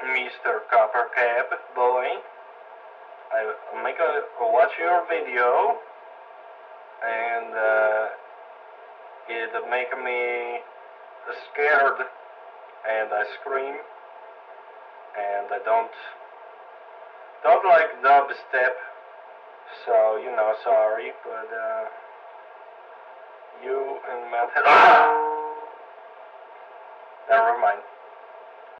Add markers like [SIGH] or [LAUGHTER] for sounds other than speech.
Mr. CopperCab boy. I make a watch your video and uh, it make me scared and I scream and I don't don't like dubstep so you know sorry but uh, you and Matt [LAUGHS] never mind